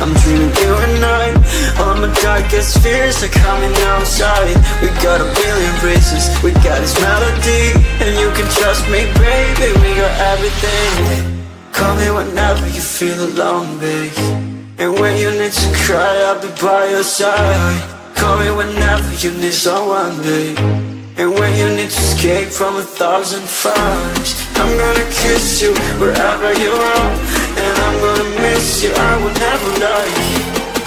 I'm dreaming you and I All my darkest fears are coming outside. We got a billion races, we got this melody And you can trust me, baby, we got everything. Call me whenever you feel alone, babe. And when you need to cry, I'll be by your side. Call me whenever you need someone, babe. And when you need to escape from a thousand fires I'm gonna kiss you wherever you are lie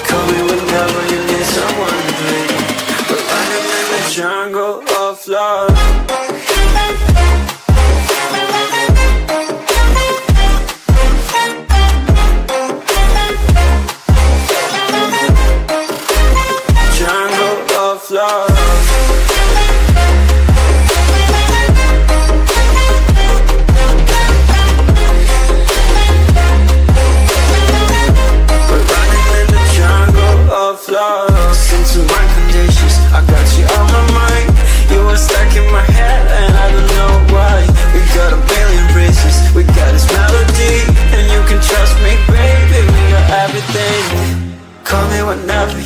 Call me whenever you need someone, to babe But I am in the jungle of love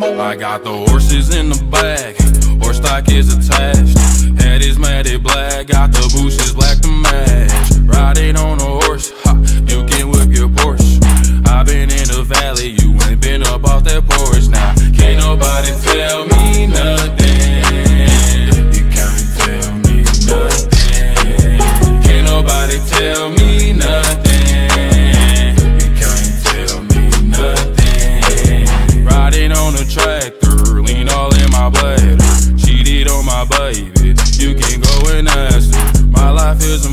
I. I got the horses in the back, horse stock is attached. Head is matted black, got the bushes black to match. off that porch now. Can't nobody tell me nothing. You can't tell me nothing. Can't nobody tell me nothing. You can't tell me nothing. Riding on a tractor, lean all in my bladder. Cheated on my baby. You can go and ask her. My life is a